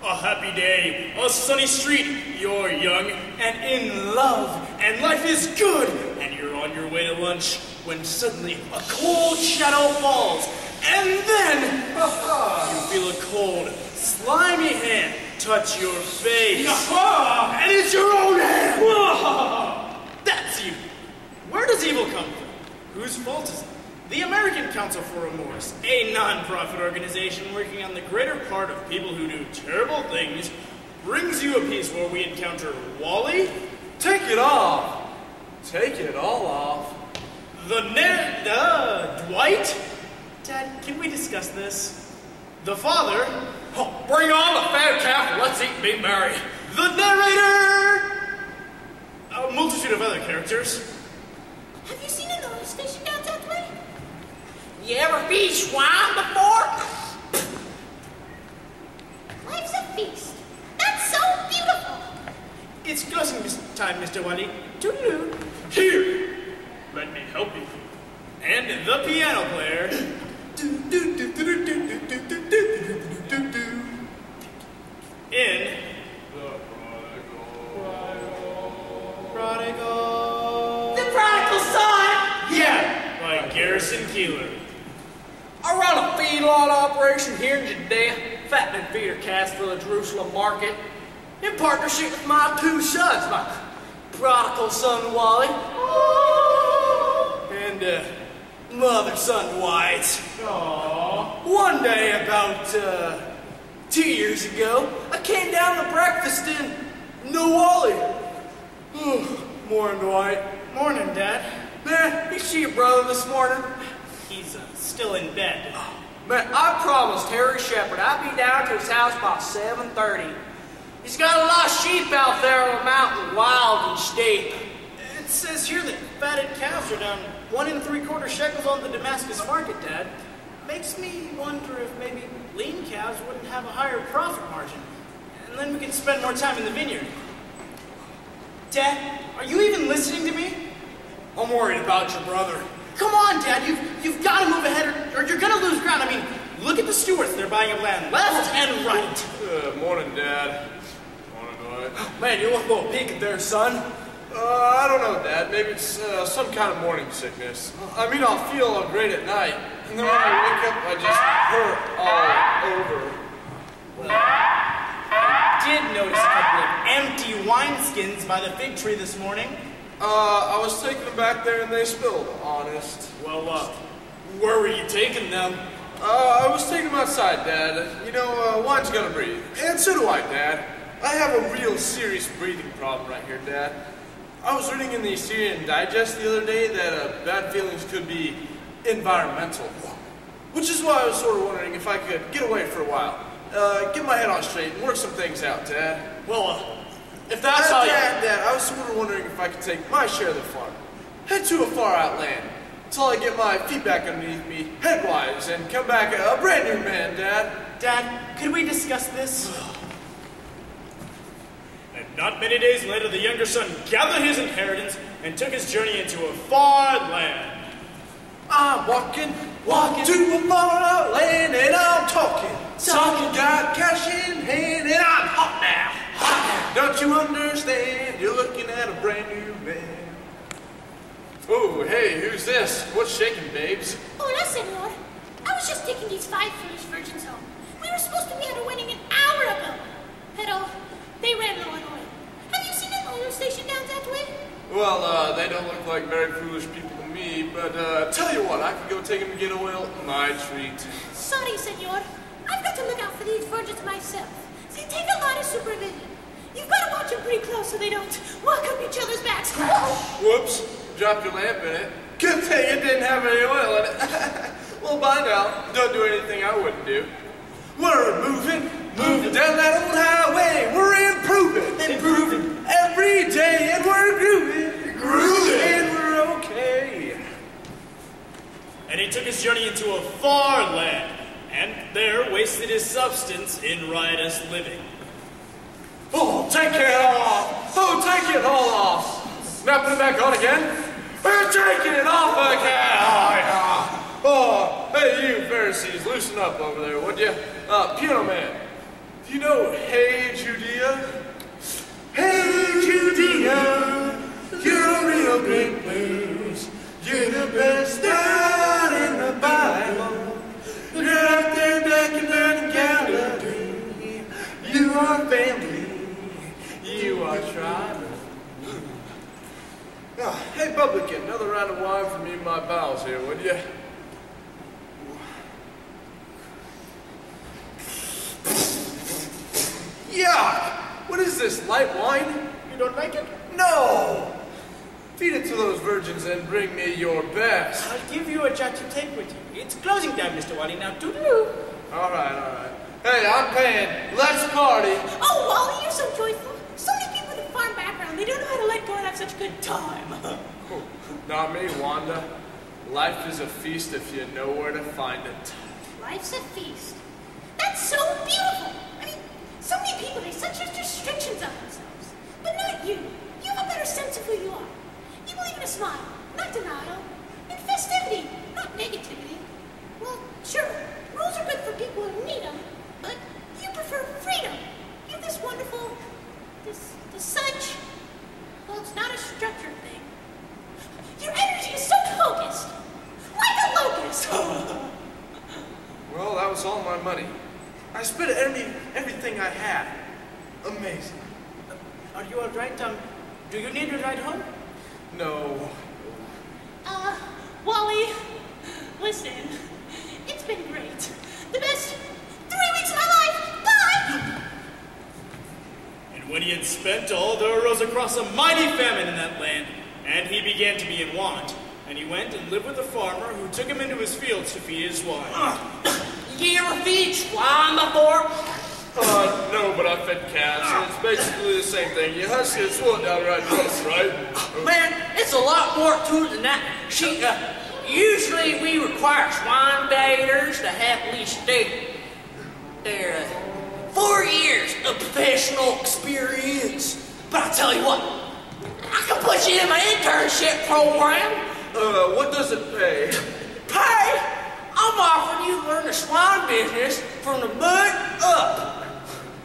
A happy day, a sunny street, you're young and in love, and life is good, and you're on your way to lunch when suddenly a cold shadow falls, and then you feel a cold, slimy hand touch your face. And it's your own hand! That's evil. Where does evil come from? Whose fault is it? The American Council for Remorse, a non-profit organization working on the greater part of people who do terrible things, brings you a piece where we encounter Wally, Take it off. Take it all off. the nar- uh, Dwight. Dad, can we discuss this? The father, Oh, bring on the fat calf let's eat and be merry. the narrator, a multitude of other characters. Have you seen an oil station down that way? You ever feed swine before? Life's a feast. That's so beautiful. It's closing time, Mr. Wally. Toodaloo. Here, let me help you. And the piano player. In The Prodigal. The prodigal son! Yeah, by Garrison Keillor. Feedlot operation here in Judea, fattening feeder calves for the Jerusalem market, in partnership with my two sons, my prodigal son Wally, And uh, mother son Dwight. One day about uh, two years ago. I came down to breakfast in no Wally. Morning, Dwight. Morning, Dad. Man, you see your brother this morning? He's uh, still in bed. Man, I promised Harry Shepard I'd be down to his house by 7.30. He's got a lot of sheep out there on the mountain, wild and steep. It says here that fatted cows are down one and three quarter shekels on the Damascus market, Dad. Makes me wonder if maybe lean cows wouldn't have a higher profit margin. And then we could spend more time in the vineyard. Dad, are you even listening to me? I'm worried about your brother. Come on, Dad, you've, you've got to move ahead or, or you're going to lose ground. I mean, look at the stewards. They're buying up land left and right. Uh, morning, Dad. Morning, Dwight. Man, you look a little peaked there, son. Uh, I don't know, Dad. Maybe it's uh, some kind of morning sickness. I mean, I'll feel great at night, and then when I wake up, I just hurt all over. Well, I did notice a couple of empty wineskins by the fig tree this morning. Uh, I was taking them back there, and they spilled. Honest. Well, uh, where were you taking them? Uh, I was taking them outside, Dad. You know, uh, wine's gonna breathe, and so do I, Dad. I have a real serious breathing problem right here, Dad. I was reading in the Assyrian Digest the other day that uh, bad feelings could be environmental, which is why I was sort of wondering if I could get away for a while, uh, get my head on straight, and work some things out, Dad. Well, uh, if that's Dad, how you... Dad, Dad, I was sort of wondering if I could take my share of the farm, head to a far out land, until I get my feet back underneath me, headwise, and come back a brand new man, Dad. Dad, could we discuss this? And not many days later, the younger son gathered his inheritance and took his journey into a far land. I'm walking, walking to a far out land, and I'm talking, talking, got cash in hand, and I'm hot hot now. Don't you understand? You're looking at a brand new man. Oh, hey, who's this? What's shaking, babes? Hola, senor. I was just taking these five foolish virgins home. We were supposed to be at a wedding an hour ago. Pero they ran low on oil. Have you seen an oil station down that way? Well, uh, they don't look like very foolish people to me, but uh, tell you what, I could go take them to get oil. My treat. Sorry, senor. I've got to look out for these virgins myself. They take a lot of supervision. You've got to watch them pretty close so they don't walk up each other's backs. Whoops, dropped your lamp in it. Good thing it didn't have any oil in it. well, by now, don't do anything I wouldn't do. We're moving, moving down that old highway. We're improving, improving every day, and we're grooving, grooving, and we're okay. And he took his journey into a far land, and there wasted his substance in riotous living. Oh, take it off! Oh, take it all off! Now put it back on again. We're taking it off again! Oh, yeah. Oh, hey, you Pharisees, loosen up over there, would you? Uh, piano man. Do you know Hey Judea? Hey Judea, you're a real great news. You're the best out in the Bible. You're out there back in that Galilee. You are family. You are tribe. Ah, hey, publican, another round of wine for me and my pals here, would you? Yuck! What is this, light wine? You don't like it? No! Feed it to those virgins and bring me your best. I'll give you a jar to take with you. It's closing time, Mr. Wally. Now, toodaloo. All right, all right. Hey, I'm paying. Let's party. Oh, Wally, you're so joyful. So many people with a farm background, they don't know how to let go and have such a good time. Not me, Wanda. Life is a feast if you know where to find it. Life's a feast. That's so beautiful. I mean, so many people, set such restrictions on themselves. But not you. You have a better sense of who you are. You believe in a smile, not denial. In festivity, not negativity. Well, sure, rules are good for people who need them, but you prefer freedom. You have this wonderful, this, this such, well, it's not a structured thing. Your energy is so focused, like a locust. Well, that was all my money. I spent every, everything I had. Amazing. Are you all right? Um, do you need a ride home? No. Uh, Wally, listen, it's been great. The best three weeks of my life. Bye! And when he had spent all, there arose across a mighty famine in that land, and he began to be in want. And he went and lived with a farmer who took him into his fields to feed his swine. You ever feed swine before? Uh, no, but I fed cats. It's basically the same thing. You husk it, swallow it down right once, right? Man, it's a lot more to it than that. See, uh, usually we require swine baiters to have at least their, their uh, four years of professional experience. But I tell you what, I can put you in my internship program. Uh, what does it pay? Pay? I'm offering you to learn the swine business from the mud up.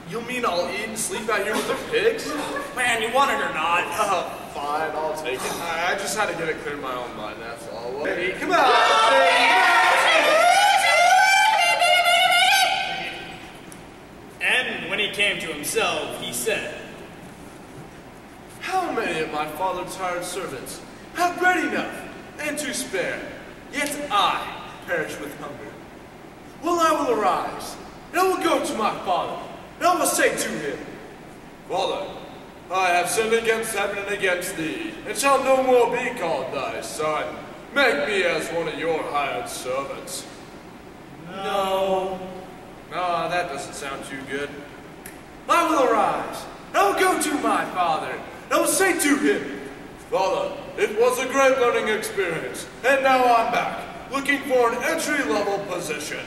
You mean I'll eat and sleep out here with the pigs? Man, you want it or not? Uh, fine, I'll take it. I, I just had to get it clear in my own mind, that's all. Hey, come on! And when he came to himself, he said, How many of my father's hired servants have bread enough and to spare, yet I perish with hunger? Well, I will arise, and I will go to my father, and I will say to him, Father, I have sinned against heaven and against thee, and shall no more be called thy son. Make me as one of your hired servants. No. Ah, that doesn't sound too good. I will arise, and I will go to my father, and I will say to him, Father, it was a great learning experience, and now I'm back, looking for an entry-level position.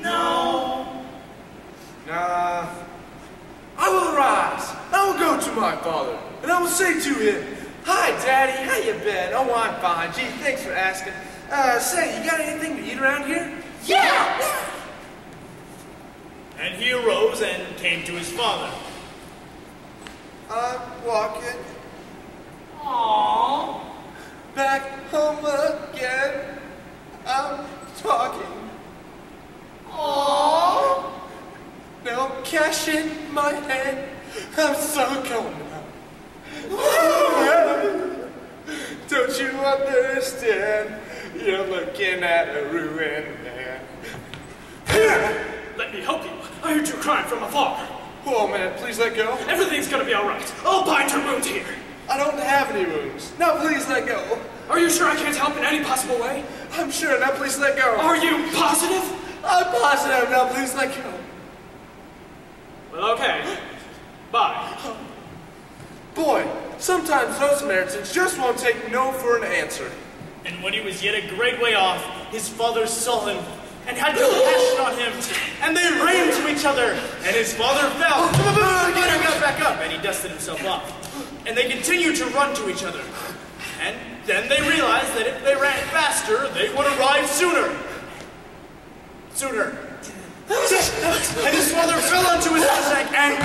No. Nah. I will rise. I will go to my father, and I will say to him, Hi, Daddy, how you been? Oh, I'm fine. Gee, thanks for asking. Uh, say, you got anything to eat around here? Yeah! and he arose and came to his father. I'm walking Aww. back home again. I'm talking. Aww. No cash in my hand. I'm so cold now. Don't you understand? You're looking at a ruined man. Let me help you. I heard you crying from afar. Oh man, please let go. Everything's gonna be all right. I'll bind your wound here. I don't have any wounds. Now please let go. Are you sure I can't help in any possible way? I'm sure. Now please let go. Are you positive? I'm positive. Now please let go. Well, okay. Bye. Boy, sometimes those Samaritans just won't take no for an answer. And when he was yet a great way off, his father saw him and had compassion on him, and they ran to each other, and his father fell. Oh, but he got back up, and he dusted himself off. And they continued to run to each other. And then they realized that if they ran faster, they would arrive sooner. Sooner. And his father fell onto his neck and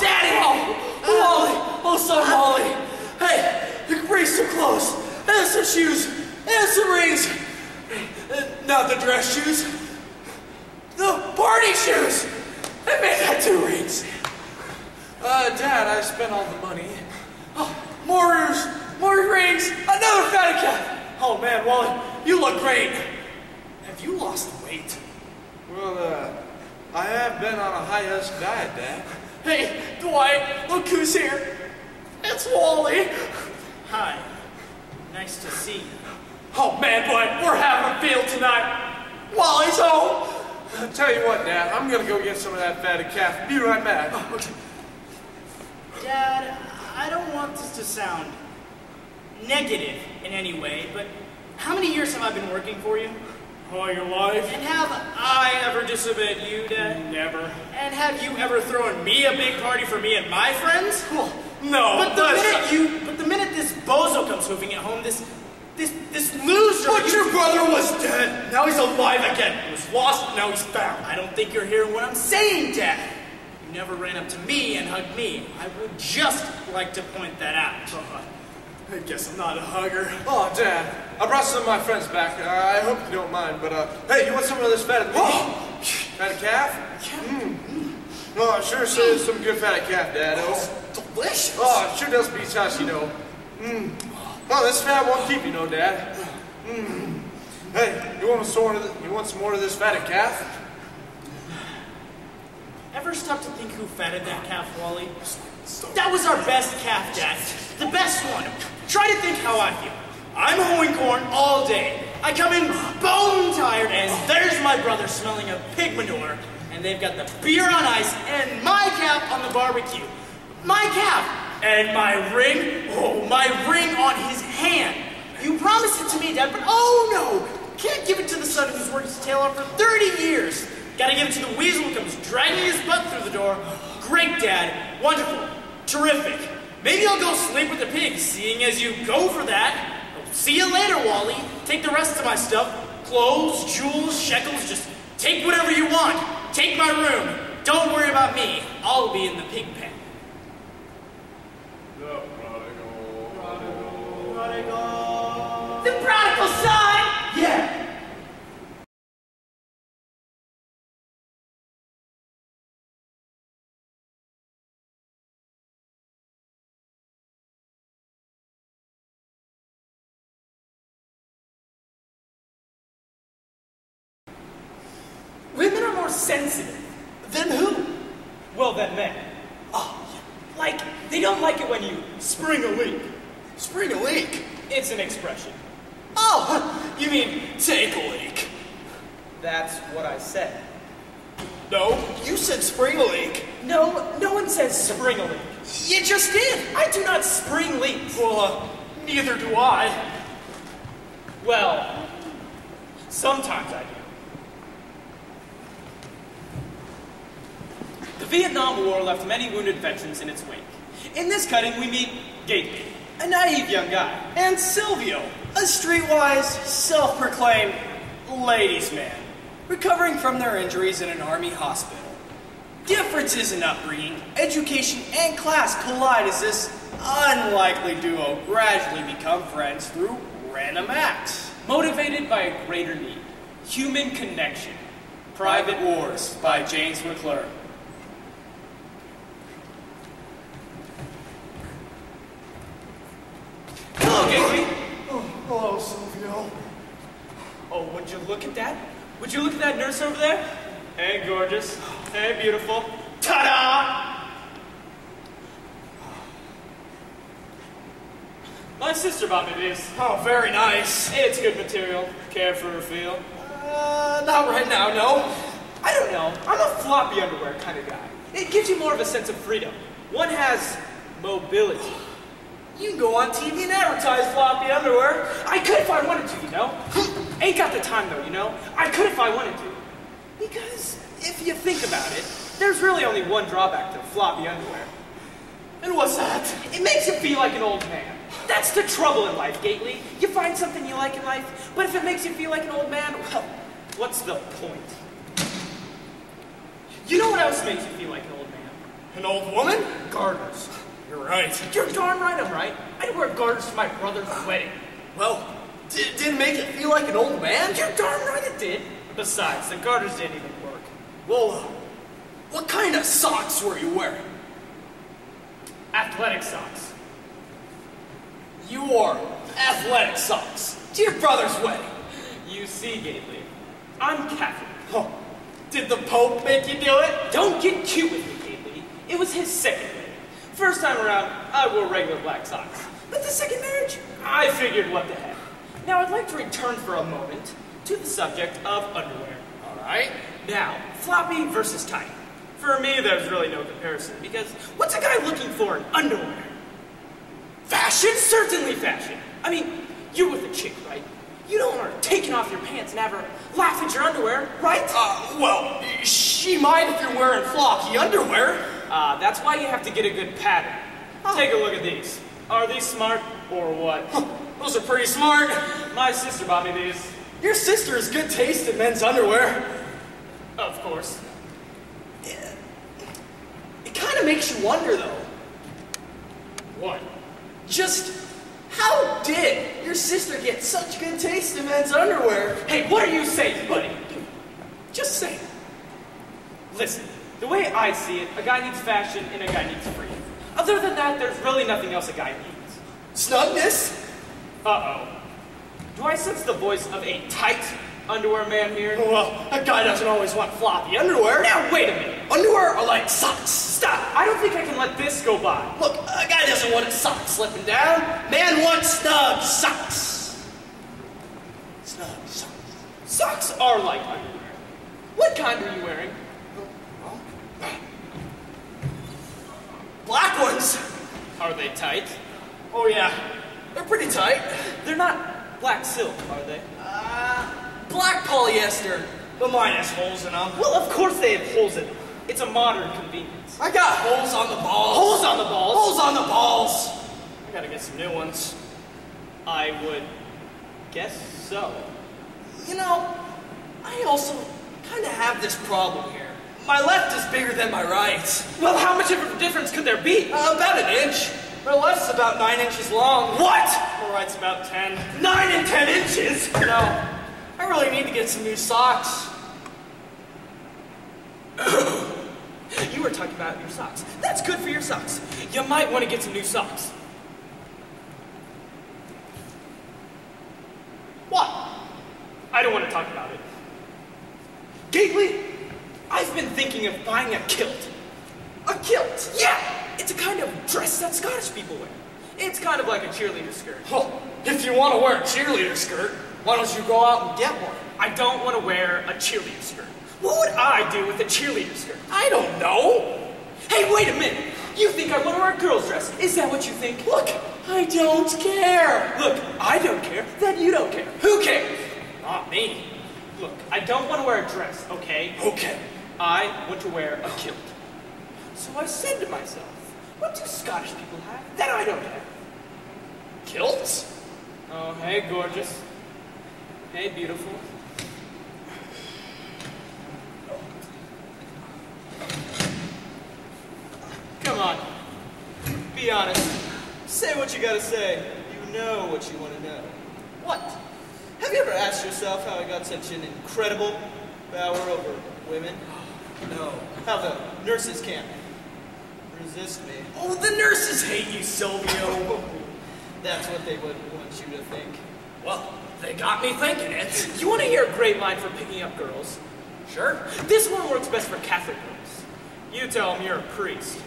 Daddy! Oh, Wally! Oh, son Wally! Hey, the rings so close. And some shoes. And some rings. Not the dress shoes. The party shoes. I made that two rings. Uh, Dad, I spent all the money. Oh, more ears, more rings, another fatty cat. Oh man, Wally, you look great. Have you lost weight? Well, uh, I have been on a high-husk diet, Dad. Hey, Dwight, look who's here. It's Wally. Hi. Nice to see you. Oh man, Dwight, we're having a field tonight. Wally's home. I'll tell you what, Dad, I'm gonna go get some of that fatty calf. Be right back. Dad, I don't want this to sound negative in any way, but how many years have I been working for you? All your life? And have I ever disobeyed you, Dad? Never. And have you ever thrown me a big party for me and my friends? Well, no. But the minute you, but the minute this bozo comes hoofing it home, this, this, this loser. But you- your brother was dead. Now he's alive again. He was lost, now he's found. I don't think you're hearing what I'm saying, Dad. Never ran up to me and hugged me. I would just like to point that out. I guess I'm not a hugger. Oh, Dad, I brought some of my friends back. Uh, I hope you don't mind, but, uh, hey, you want some of this fatty Oh! Fatty calf? Mm. Oh, it sure says some good fatty calf, Dad. Oh, Delicious. oh it sure does beat us, you know. Mm. Oh, this fat won't keep you, no, Dad. Mm. Hey, you want some more of the, you want some more of this fatty calf? Ever stop to think who fatted that calf, Wally? That was our best calf, Dad. The best one. Try to think how I feel. I'm hoeing corn all day. I come in bone tired, and there's my brother smelling of pig manure, and they've got the beer on ice and my calf on the barbecue. My calf and my ring. Oh, my ring on his hand. You promised it to me, Dad, but oh no! Can't give it to the son who's worked his tail off for 30 years. Gotta give it to the weasel who comes dragging his butt through the door. Great, Dad. Wonderful. Terrific. Maybe I'll go sleep with the pig, seeing as you go for that. See you later, Wally. Take the rest of my stuff. Clothes, jewels, shekels, just take whatever you want. Take my room. Don't worry about me. I'll be in the pig pen. The Than men. Oh, like, they don't like it when you spring a leak. Spring a leak. It's an expression. Oh, you mean take a leak. That's what I said. No, you said spring a leak. No, no one says spring a leak. You just did. I do not spring leaks. Well, uh, neither do I. Well, sometimes I do. The Vietnam War left many wounded veterans in its wake. In this cutting, we meet Gately, a naive young guy, and Silvio, a streetwise, self-proclaimed ladies' man, recovering from their injuries in an army hospital. Differences in upbringing, education, and class collide as this unlikely duo gradually become friends through random acts. Motivated by a greater need, human connection. Private Wars by James McLure. Hello, Gately. Hello, Silvio. Oh, would you look at that? Would you look at that nurse over there? Hey, gorgeous. Hey, beautiful. Ta-da! My sister bought me these. Oh, very nice. It's good material. Care for a feel? Uh, not right now, no. I don't know. I'm a floppy underwear kind of guy. It gives you more of a sense of freedom. One has mobility. You can go on TV and advertise floppy underwear. I could if I wanted to, you know? Ain't got the time though, you know? I could if I wanted to. Because if you think about it, there's really only one drawback to floppy underwear. And what's that? It makes you feel like an old man. That's the trouble in life, Gately. You find something you like in life, but if it makes you feel like an old man, well, what's the point? You know what else makes you feel like an old man? An old woman? Garters. You're right. You're darn right I'm right. I wear garters to my brother's wedding. Well, didn't make it feel like an old man? You're darn right it did. Besides, the garters didn't even work. Well, uh, what kind of socks were you wearing? Athletic socks. You wore athletic socks to your brother's wedding. You see, Gately, I'm Catholic. Oh, did the Pope make you do it? Don't get cute with me, Gately. It was his second. First time around, I wore regular black socks. But the second marriage, I figured what the heck. Now I'd like to return for a moment to the subject of underwear. All right. Now, floppy versus tight. For me, there's really no comparison because what's a guy looking for in underwear? Fashion? Certainly fashion. I mean, you're with a chick, right? You don't want her taking off your pants and have her laugh at your underwear, right? Uh, well, she might if you're wearing flocky underwear. Uh, that's why you have to get a good pattern. Take a look at these. Are these smart or what? Those are pretty smart. My sister bought me these. Your sister has good taste in men's underwear. Of course. It kind of makes you wonder, though. What? Just how did your sister get such good taste in men's underwear? Hey, what are you saying, buddy? Just say. Listen, the way I see it, a guy needs fashion and a guy needs freedom. Other than that, there's really nothing else a guy needs. Snugness? Uh-oh. Do I sense the voice of a tight underwear man here? Well, a guy doesn't always want floppy underwear. Now, wait a minute. Underwear are like socks. Stop. I don't think I can let this go by. Look, a guy doesn't want his socks slipping down. Man wants snug socks. Snug socks. Socks are like underwear. What kind are you wearing? Black ones. Are they tight? Oh yeah, they're pretty tight. They're not black silk, are they? Uh, black polyester, but mine has holes in them. Well, of course they have holes in them. It's a modern convenience. I got holes on the balls. Holes on the balls? Holes on the balls. I gotta get some new ones. I would guess so. You know, I also kind of have this problem here. My left is bigger than my right. Well, how much of a difference could there be? Uh, about an inch. My left's about nine inches long. What? My right's about ten. Nine and ten inches? No. I really need to get some new socks. You were talking about your socks. That's good for your socks. You might want to get some new socks. What? I don't want to talk about it. Gately, I've been thinking of buying a kilt. A kilt? Yeah! It's a kind of dress that Scottish people wear. It's kind of like a cheerleader skirt. Well, if you want to wear a cheerleader skirt, why don't you go out and get one? I don't want to wear a cheerleader skirt. What would I do with a cheerleader skirt? I don't know. Hey, wait a minute! You think I want to wear a girl's dress? Is that what you think? Look, I don't care. Look, I don't care, then you don't care. Who cares? Not me. Look, I don't want to wear a dress, okay? Okay. I want to wear a kilt. So I said to myself, what do Scottish people have that I don't have? Kilts? Oh, hey, gorgeous. Hey, beautiful. Come on. Be honest. Say what you gotta say. You know what you want to know. What? Have you ever asked yourself how I got such an incredible power over women? No. How the nurses can't resist me. Oh, the nurses hate you, Silvio. That's what they would want you to think. well, they got me thinking it. You want to hear a great line for picking up girls? Sure. This one works best for Catholic girls. You tell them you're a priest.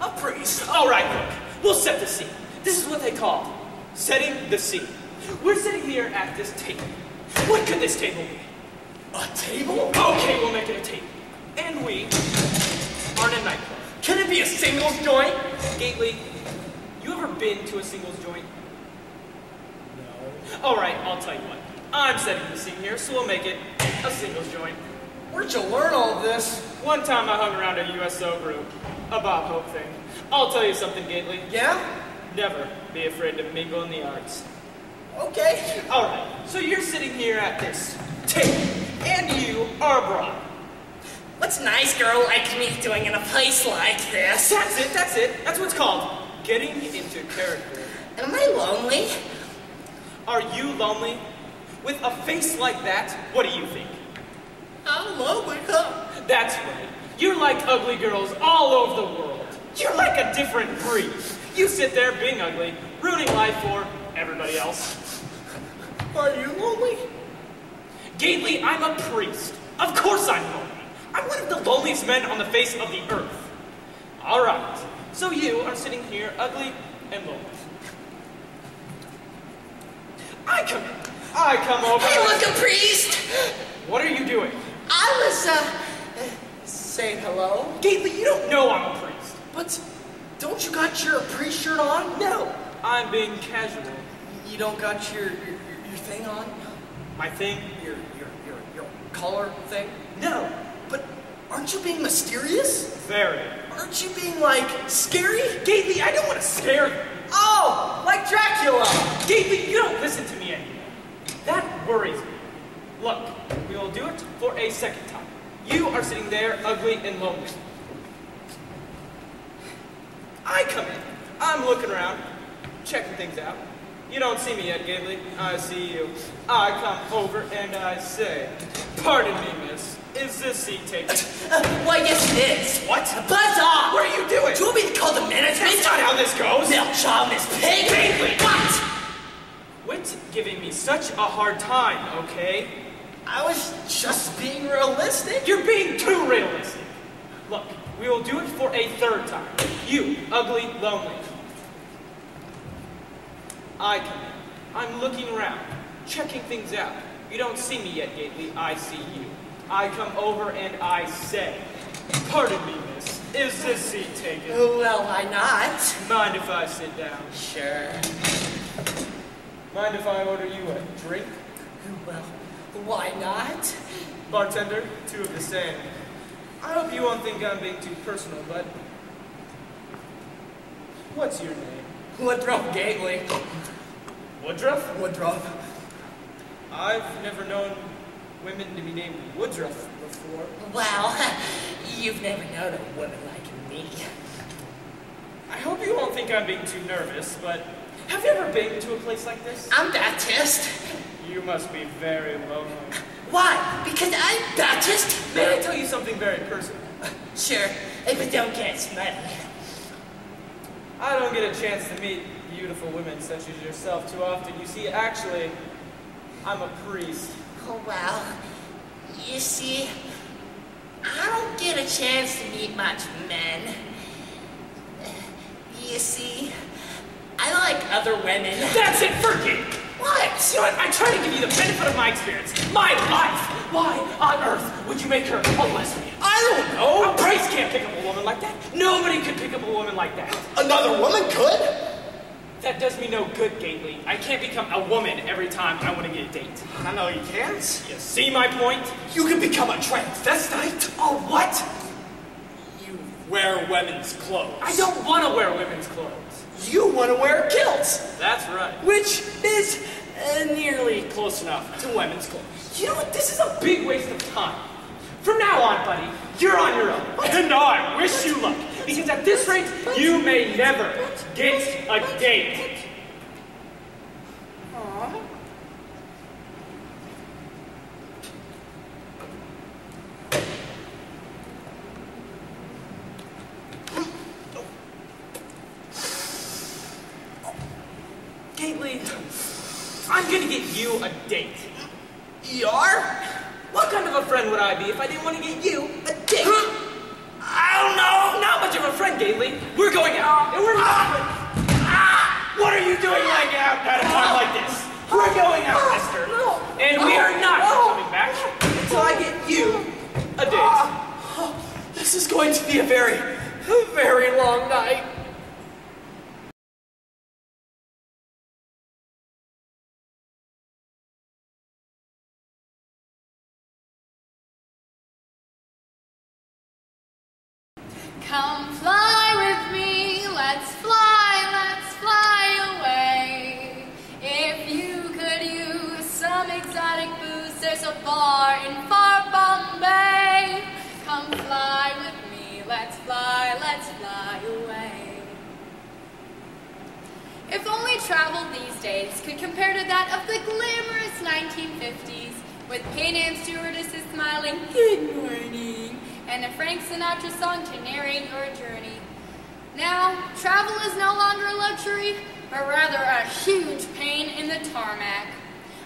A priest. All right, look, we'll set the scene. This is what they call setting the scene. We're sitting here at this table. What could this table be? A table? Okay, we'll make it a table. And we are in a nightclub. Can it be a singles joint? Gately, you ever been to a singles joint? No. All right, I'll tell you what. I'm setting the scene here, so we'll make it a singles joint. Where'd you learn all this? One time I hung around a USO group, a Bob Hope thing. I'll tell you something, Gately. Yeah? Never be afraid to mingle in the arts. Okay. All right, so you're sitting here at this table, and you are a bride. What's a nice girl like me doing in a place like this? That's it, that's it. That's what's called getting into character. Am I lonely? Are you lonely? With a face like that, what do you think? I'm lonely, huh? That's right. You're like ugly girls all over the world. You're like a different breed. You sit there being ugly, ruining life for everybody else. Are you lonely? Gately, I'm a priest. Of course I'm lonely. I'm one of the loneliest men on the face of the earth. All right. So you are sitting here ugly and lonely. I come in. I come over. Hey, look, a priest! What are you doing? I was, uh, saying hello. Gately, you don't know I'm a priest. But don't you got your priest shirt on? No, I'm being casual. You don't got your, your, your thing on? My thing? Your, your, your, your collar thing? No. Aren't you being mysterious? Very. Aren't you being, like, scary? Gately, I don't want to scare you. Oh, like Dracula! Gately, you don't listen to me anymore. That worries me. Look, we will do it for a second time. You are sitting there ugly and lonely. I come in. I'm looking around, checking things out. You don't see me yet, Gately. I see you. I come over and I say, Pardon me, miss. Is this seat taken? Uh, why, yes, it is. What? Buzz off! What are you doing? Do you want me to call the management? That's not how this goes. Milk child, Miss Pig! Gately! What? Quit giving me such a hard time, okay? I was just being realistic. You're being too realistic. Look, we will do it for a third time. You, ugly, lonely. I come in. I'm looking around, checking things out. You don't see me yet, Gately. I see you. I come over and I say, Pardon me, miss. Is this seat taken? Well, why not? Mind if I sit down? Sure. Mind if I order you a drink? Well, why not? Bartender, two of the same. I hope you won't think I'm being too personal, but what's your name? Woodruff Gately. Woodruff? Woodruff. I've never known women to be named Woodruff before. Well, you've never known a woman like me. I hope you won't think I'm being too nervous, but have you ever been to a place like this? I'm Baptist. You must be very lonely. Why? Because I'm Baptist? May I tell you something very personal? Sure, but don't get smutty. I don't get a chance to meet beautiful women such as yourself too often. You see, actually, I'm a priest. Oh, well, you see, I don't get a chance to meet much men. You see, I like other women. That's it, forget. What? You know what? I try to give you the benefit of my experience. My life! Why on earth would you make her a lesbian? I don't know. A priest can't pick up a woman like that. Nobody could pick up a woman like that. Another woman could? That does me no good, Gately. I can't become a woman every time I want to get a date. I know you can't. You see my point? You can become a transvestite. Oh, what? You wear women's clothes. I don't want to wear women's clothes. You want to wear kilts, That's right. which is uh, nearly Close enough to women's clothes. You know what? This is a big waste of time. From now on, buddy, you're on your own. And I wish you luck. Because at this rate, you may never get a date. Gately, I'm gonna get you a date. You are? What kind of a friend would I be if I didn't want to get you a date? I don't know. Not much of a friend, Gately. We're going out, and we're not. Ah! What are you doing lying out at a time like this? We're going out, Mister, and we are not coming back until I get you a date. This is going to be a very, very long night. Come fly with me, let's fly, let's fly away. If you could use some exotic booze, there's a bar in far Bombay. Come fly with me, let's fly, let's fly away. If only travel these days could compare to that of the glamorous 1950s, with Pan Am stewardesses smiling, good morning, and a Frank Sinatra song to narrate your journey. Now, travel is no longer a luxury, but rather a huge pain in the tarmac.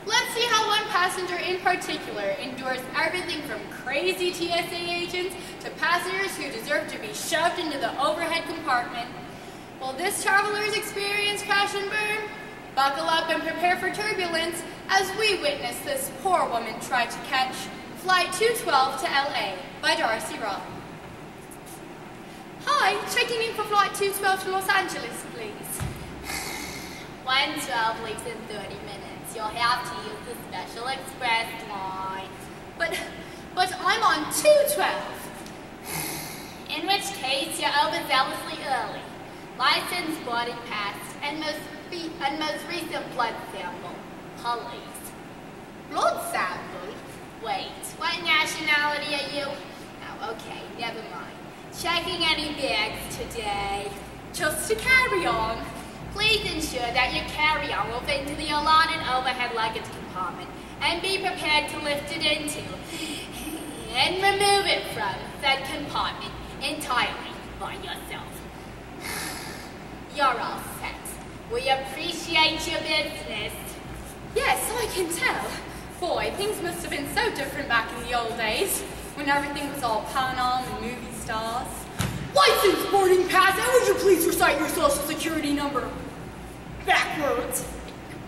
Let's see how one passenger in particular endures everything from crazy TSA agents to passengers who deserve to be shoved into the overhead compartment. Will this traveler's experience crash and burn? Buckle up and prepare for turbulence as we witness this poor woman try to catch Flight 212 to LA by Darcy Robb. Hi, checking in for Flight 212 to Los Angeles, please. 112 leaves in 30 minutes. You'll have to use the special express line. But, but I'm on 212. In which case, you're overzealously early. License, boarding pass, and most, and most recent blood sample. Police. Blood sample? Wait, what nationality are you? Oh, okay, never mind. Checking any bags today. Just to carry on. Please ensure that your carry-on will fit into the allotted overhead luggage compartment and be prepared to lift it into and remove it from said compartment entirely by yourself. You're all set. We appreciate your business. Yes, I can tell. Boy, eh, things must have been so different back in the old days, when everything was all Pan Am and movie stars. License boarding pass, and would you please recite your social security number? Backwards.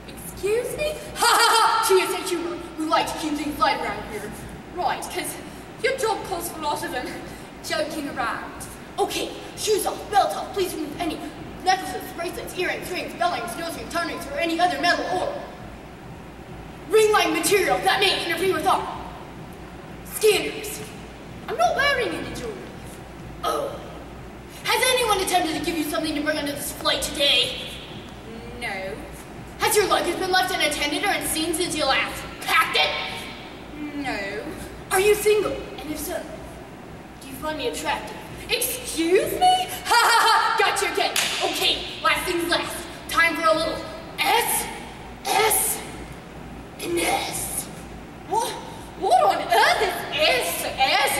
Excuse me? Ha ha ha! TSA humor. We like to keep things light around here. Right, because your job calls for a lot of them joking around. Okay, shoes off, belt off, please remove any necklaces, bracelets, earrings, rings, bell rings, nose rings, tongue rings, or any other metal or ring-like material that may interfere with our scanners. I'm not wearing any jewelry. Oh. Has anyone attempted to give you something to bring onto this flight today? No. Has your luggage been left unattended or unseen since you last packed it? No. Are you single? And if so, do you find me attractive? Excuse me? Ha ha ha! Got Gotcha again. Okay, last things last. Time for a little S, and S. What? What on earth is S, S,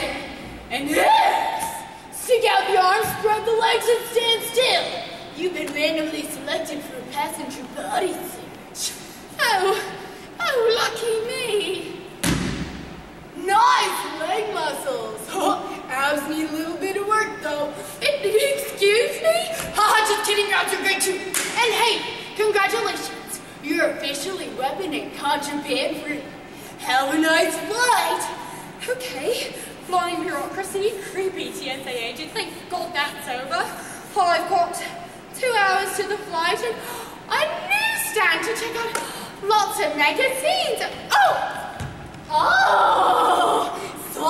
and, and S? Stick out the arms, spread the legs, and stand still. You've been randomly selected for a passenger body search. Oh, oh, lucky me. Nice leg muscles. Abs need a little bit of work though. Excuse me? Haha, just kidding, are great too. And hey, congratulations. You're officially weapon and contraband free. Have a nice flight. Okay, flying bureaucracy, creepy TSA agents, Thank God that's over. I've got two hours to the flight and a newsstand to check out lots of magazines. Oh! Oh! So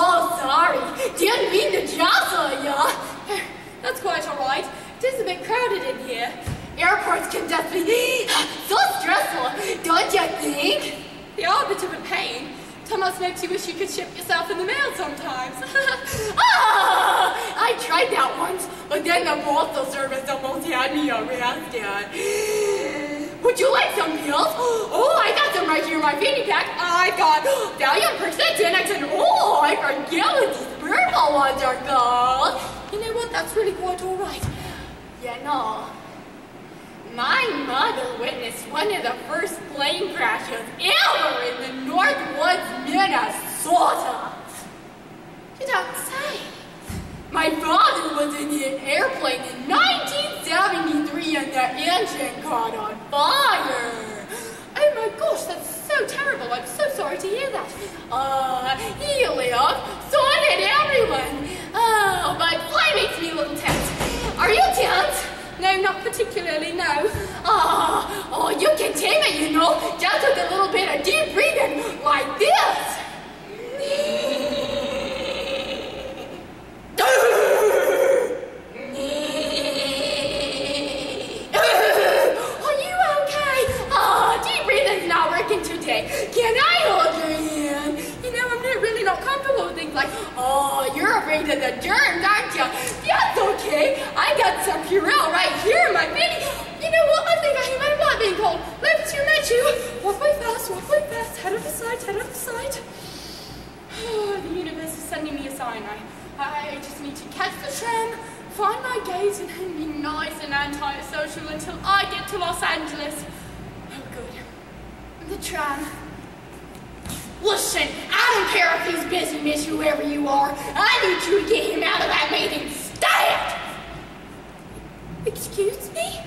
sorry. Didn't mean to jostle ya. That's quite all right. It is a bit crowded in here. Airports can just be so stressful, don't you think? They are a bit of a pain. Thomas makes you wish you could ship yourself in the mail sometimes. ah, I tried that once, but then the postal service almost had me arrested. Would you like some pills? Oh, I got some right here in my fanny pack. I got Valium, Percocet, Xanax, and oh, I forget what these purple ones are called. You know what? That's really quite all right. You know, my mother witnessed one of the first plane crashes ever in the Northwoods, Minnesota. You don't say. My father was in an airplane in 1973 and the engine caught on fire. Oh my gosh, that's so terrible. I'm so sorry to hear that. Uh, he lived, so did everyone. Oh, but fly makes me a little tense. Are you tense? No, not particularly, no. Ah, oh, you can tame it, you know, just with a little bit of deep breathing, like this. Are you okay? Ah, deep breathing's not working today. Can I like, oh, you're afraid of the germs, aren't you? That's okay. I got some Purell right here in my mini. You know what? I think I my blood being cold. Let's you met you. Walk way fast, walk way fast. Head up the side, head up the side. Oh, the universe is sending me a sign. I, I just need to catch the tram, find my gaze, and then be nice and anti-social until I get to Los Angeles. Oh, good. The tram. Listen, I don't care if he's busy, miss, whoever you are. I need you to get him out of that meeting. Stat! Excuse me?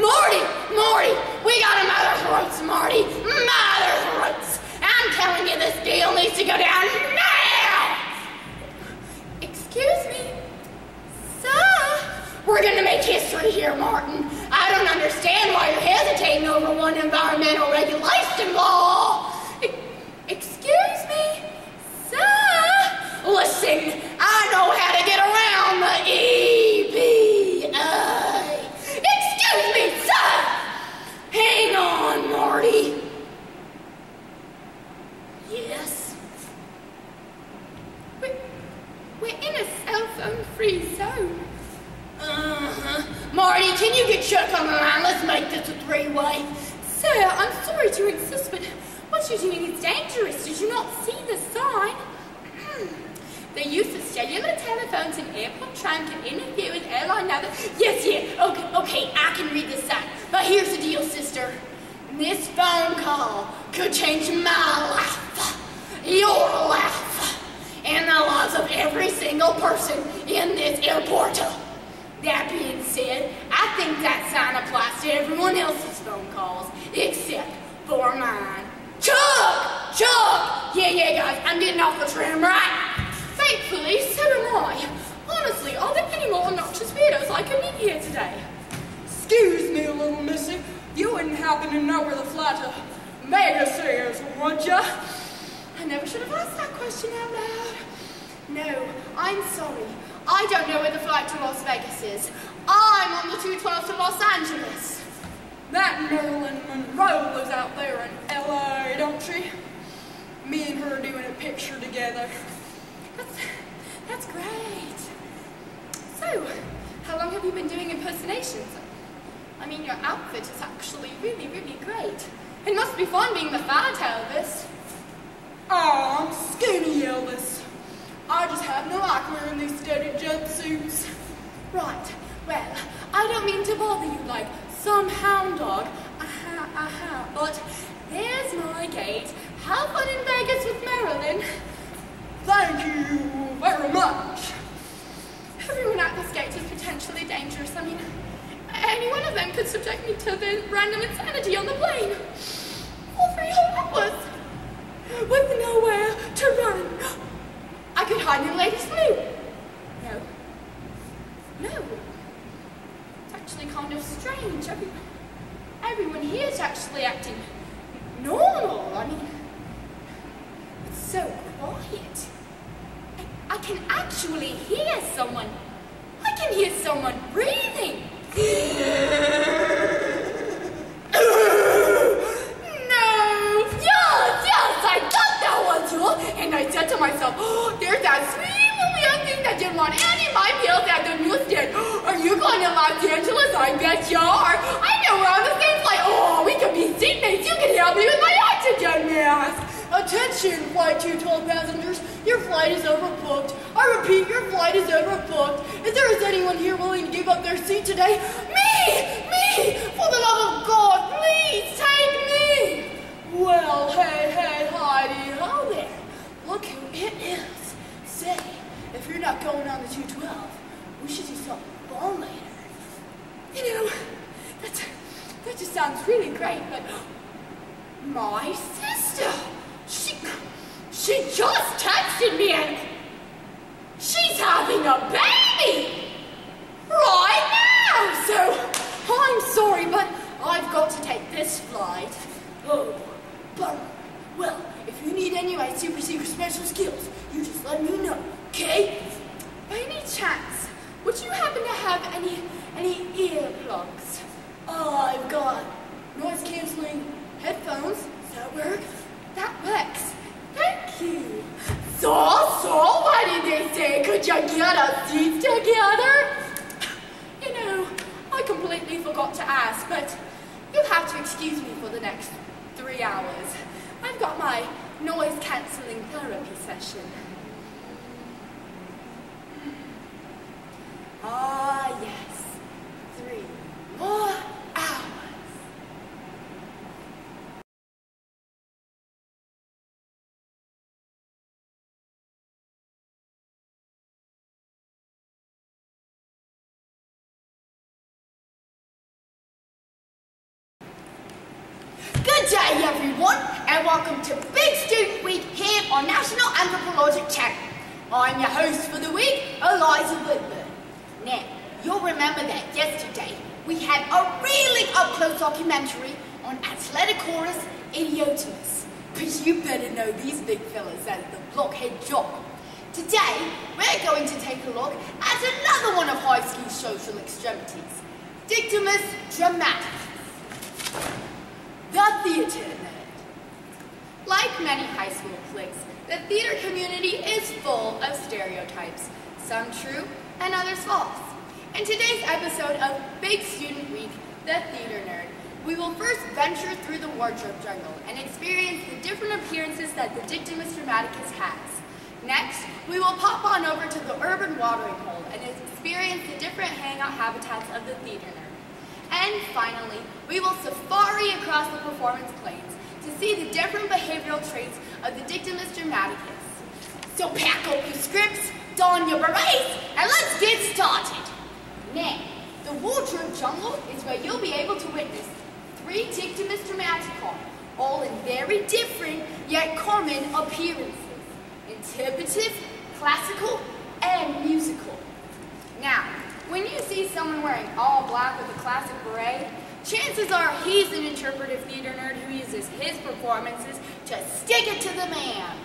Morty! Morty! We got a mother throats, Marty! Mother throats! I'm telling you, this deal needs to go down now! Excuse me? Sir? We're gonna make history here, Martin. I don't understand why you're hesitating over one environmental regulation law. Listen, I know how to get around the EPA. Excuse me, sir! Hang on, Marty. Yes. We're, we're in a cell phone free zone. Uh-huh. Marty, can you get Chuck on the line? Let's make this a three-way. Sir, I'm sorry to insist, but what you're doing is dangerous. Did you not see the sign? The use of cellular telephones in airport tram can interfere with airline navigation. Yes, yeah, okay, okay, I can read this sign. But here's the deal, sister. This phone call could change my life, your life, and the lives of every single person in this airport. That being said, I think that sign applies to everyone else's phone calls, except for mine. Chuck! Chuck! Yeah, yeah, guys, I'm getting off the tram, right? Thankfully, so am I. Honestly, are there any more obnoxious weirdos I can meet here today? Excuse me, little missy. You wouldn't happen to know where the flight to Vegas is, would ya? I never should have asked that question out loud. No, I'm sorry. I don't know where the flight to Las Vegas is. I'm on the 212 to Los Angeles. That Marilyn Monroe lives out there in L.A., don't she? Me and her doing a picture together. That's, that's great. So, how long have you been doing impersonations? I mean, your outfit is actually really, really great. It must be fun being the fat Elvis. Oh, I'm skinny Elvis. I just have no like wearing these steady jumpsuits. Right, well, I don't mean to bother you like some hound dog. Aha, aha, but there's my gate. Have fun in Vegas with Marilyn. Thank you very much. Everyone at this gate is potentially dangerous. I mean, any one of them could subject me to the random insanity on the plane. For three whole hours. With nowhere to run. I could hide in Lady Snoop. No. No. It's actually kind of strange. I mean, everyone here is actually acting normal. I mean, so quiet. I, I can actually hear someone. I can hear someone breathing. no! Yes, yes, I thought that was you. And I said to myself, oh, there's that sweet little young thing that didn't want any of my pills at the newsstand. Are you going to Los Angeles? I bet you are. I know we're on the same flight. Oh, we could be seatmates. You can help me with my oxygen mask. Attention, Flight 212 passengers. Your flight is overbooked. I repeat, your flight is overbooked. If there is anyone here willing to give up their seat today, me! Me! For the love of God, please take me! Well, hey, hey, Heidi, ho there. Look who it is. Say, if you're not going on the 212, we should do something fun later. You know, that, that just sounds really great, but my sister, she, she just texted me and she's having a baby right now. So I'm sorry, but I've got to take this flight. Oh, bummer. Well, if you need any of my super secret special skills, you just let me know, okay? By any chance, would you happen to have any any earplugs? Oh, I've got noise canceling headphones. Does that work? That works. Thank you. So, so, why Did they say, could you get our seats together? You know, I completely forgot to ask, but you'll have to excuse me for the next three hours. I've got my noise cancelling therapy session. Ah, yes. Three more hours. Good day, everyone, and welcome to Big Student Week here on National Anthropologic Channel. I'm your host for the week, Eliza Woodburn. Now, you'll remember that yesterday we had a really up-close documentary on Athleticorus idiotimus. But you better know these big fellas as the blockhead jock. Today, we're going to take a look at another one of high school's social extremities, Dictymus dramaticus. The theater nerd. Like many high school cliques, the theater community is full of stereotypes, some true and others false. In today's episode of Big Student Week, The Theater Nerd, we will first venture through the wardrobe jungle and experience the different appearances that the Dictymus dramaticus has. Next, we will pop on over to the urban watering hole and experience the different hangout habitats of the theater nerd. And finally, we will safari across the performance planes to see the different behavioral traits of the Dictymus dramaticus. So pack up your scripts, don your berets, and let's get started. Now, the wardrobe jungle is where you'll be able to witness three Dictymus dramaticon, all in very different yet common appearances. Interpretive, classical, and musical. Now, when you see someone wearing all black with a classic beret, chances are he's an interpretive theater nerd who uses his performances to stick it to the man.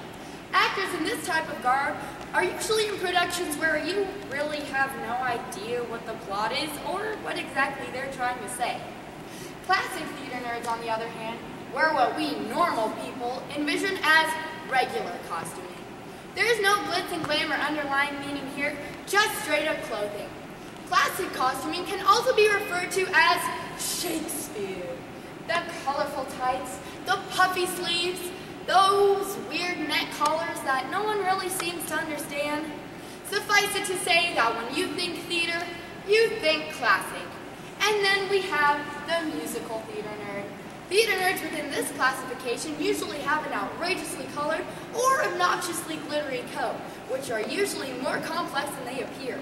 Actors in this type of garb are usually in productions where you really have no idea what the plot is or what exactly they're trying to say. Classic theater nerds, on the other hand, wear what we normal people envision as regular costuming. There is no glitz and glamour underlying meaning here, just straight up clothing. Classic costuming can also be referred to as Shakespeare. The colorful tights, the puffy sleeves, those weird neck collars that no one really seems to understand. Suffice it to say that when you think theater, you think classic. And then we have the musical theater nerd. Theater nerds within this classification usually have an outrageously colored or obnoxiously glittery coat, which are usually more complex than they appear.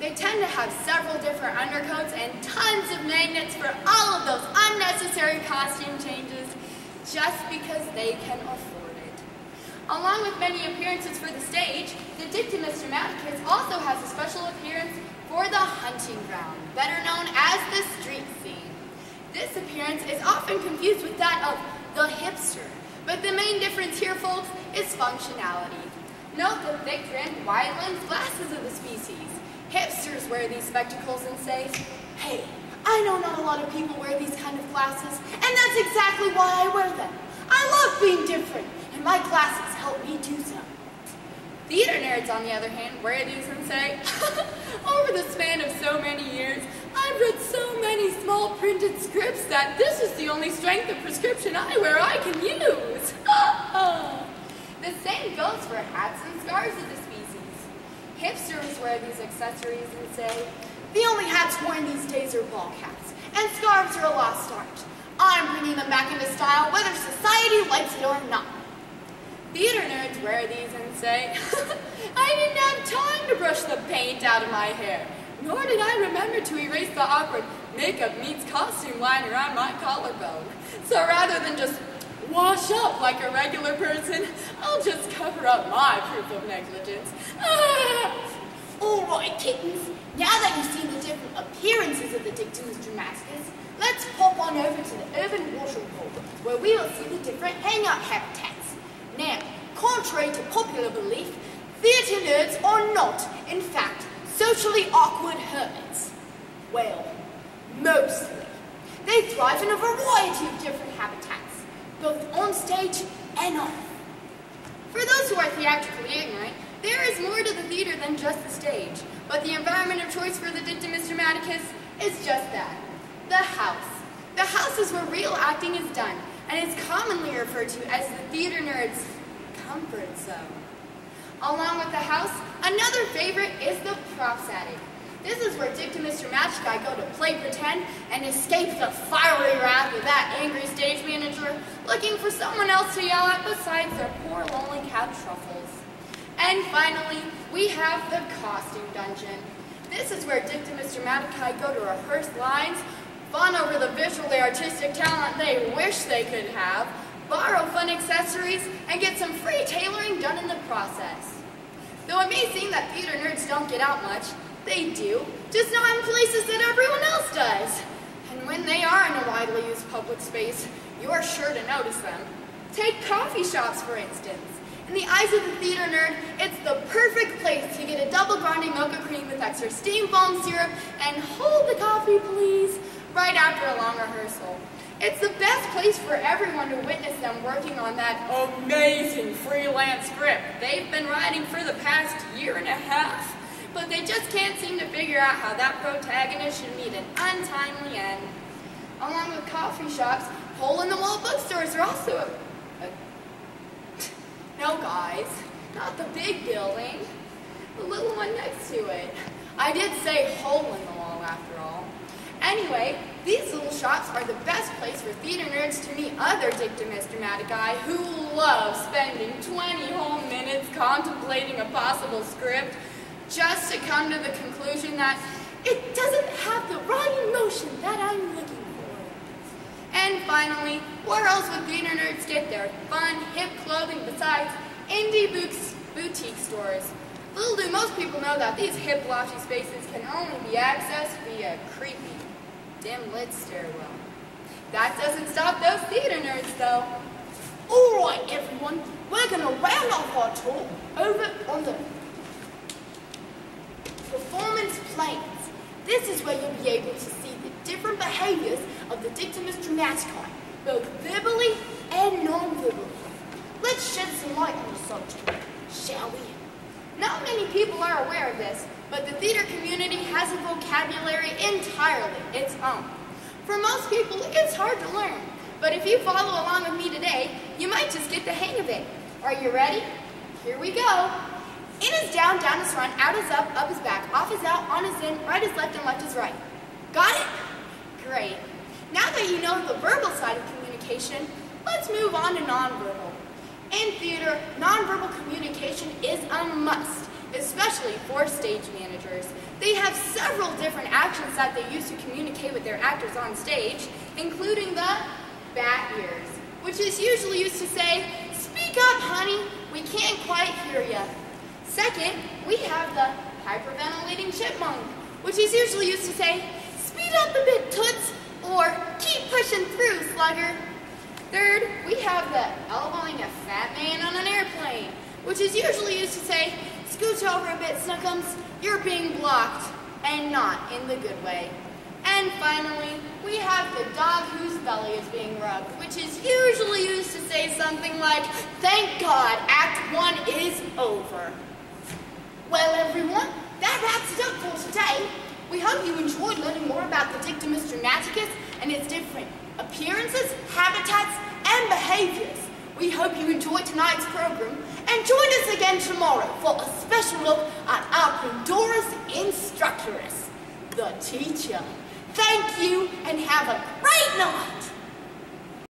They tend to have several different undercoats and tons of magnets for all of those unnecessary costume changes just because they can afford it. Along with many appearances for the stage, the Dictymus dramaticus also has a special appearance for the hunting ground, better known as the street scene. This appearance is often confused with that of the hipster, but the main difference here, folks, is functionality. Note the thick-rimmed, wide-lensed glasses of the species. Hipsters wear these spectacles and say, Hey, I know not a lot of people wear these kind of glasses, and that's exactly why I wear them. I love being different, and my glasses help me do so. Theater nerds, on the other hand, wear these and say, over the span of so many years, I've read so many small printed scripts that this is the only strength of prescription eyewear I can use. the same goes for hats and scarves. Hipsters wear these accessories and say, The only hats worn these days are ball caps, and scarves are a lost art. I'm bringing them back into style whether society likes it or not. Theater nerds wear these and say, I didn't have time to brush the paint out of my hair, nor did I remember to erase the awkward makeup meets costume line around my collarbone. So rather than just wash up like a regular person, I'll just cover up my proof of negligence. Ah! All right, kittens. Now that you've seen the different appearances of the Dictymus dramaticus, let's pop on over to the urban watering hole, where we will see the different hangout habitats. Now, contrary to popular belief, theatre nerds are not, in fact, socially awkward hermits. Well, mostly. They thrive in a variety of different habitats, both on stage and off. For those who are theatrically ignorant, There is more to the theater than just the stage, but the environment of choice for the Dictum Mr. Maticus is just that, the house. The house is where real acting is done, and is commonly referred to as the theater nerd's comfort zone. Along with the house, another favorite is the props attic. This is where Dick and Mr. Magic Guy go to play pretend and escape the fiery wrath of that angry stage manager looking for someone else to yell at besides their poor lonely cat truffles. And finally, we have the costume dungeon. This is where Dick and Mr. Guy go to rehearse lines, fawn over the visually artistic talent they wish they could have, borrow fun accessories, and get some free tailoring done in the process. Though it may seem that theater nerds don't get out much, they do, just not in places that everyone else does. And when they are in a widely used public space, you are sure to notice them. Take coffee shops, for instance. In the eyes of the theater nerd, it's the perfect place to get a double grande mocha cream with extra steam foam syrup and hold the coffee, please, right after a long rehearsal. It's the best place for everyone to witness them working on that amazing freelance script they've been writing for the past year and a half but they just can't seem to figure out how that protagonist should meet an untimely end. Along with coffee shops, hole-in-the-wall bookstores are also a, a... No, guys, not the big building. The little one next to it. I did say hole-in-the-wall after all. Anyway, these little shops are the best place for theater nerds to meet other Dictum Mr. Guy who love spending 20 whole minutes contemplating a possible script just to come to the conclusion that it doesn't have the right emotion that I'm looking for. And finally, where else would theater nerds get their fun, hip clothing besides indie books, boutique stores? Little do most people know that these hip, lofty spaces can only be accessed via creepy, dim-lit stairwell. That doesn't stop those theater nerds, though. All right, everyone, we're going to round off our tour over on the performance planes. This is where you'll be able to see the different behaviors of the dictimus dramaticon, both verbally and non-verbally. Let's shed some light on the subject, shall we? Not many people are aware of this, but the theater community has a vocabulary entirely its own. For most people, it's hard to learn, but if you follow along with me today, you might just get the hang of it. Are you ready? Here we go. In is down, down is front, out is up, up is back, off is out, on is in, right is left, and left is right. Got it? Great. Now that you know the verbal side of communication, let's move on to nonverbal. In theater, nonverbal communication is a must, especially for stage managers. They have several different actions that they use to communicate with their actors on stage, including the bat ears, which is usually used to say, speak up, honey, we can't quite hear you. Second, we have the hyperventilating chipmunk, which is usually used to say, speed up a bit, toots, or keep pushing through, slugger. Third, we have the elbowing a fat man on an airplane, which is usually used to say, scooch over a bit, Snookums, you're being blocked, and not in the good way. And finally, we have the dog whose belly is being rubbed, which is usually used to say something like, thank God, Act 1 is over. Well, everyone, that wraps it up for today. We hope you enjoyed learning more about the Dictum Dramaticus and its different appearances, habitats, and behaviors. We hope you enjoyed tonight's program and join us again tomorrow for a special look at our Pandora's Instructress, the teacher. Thank you and have a great night.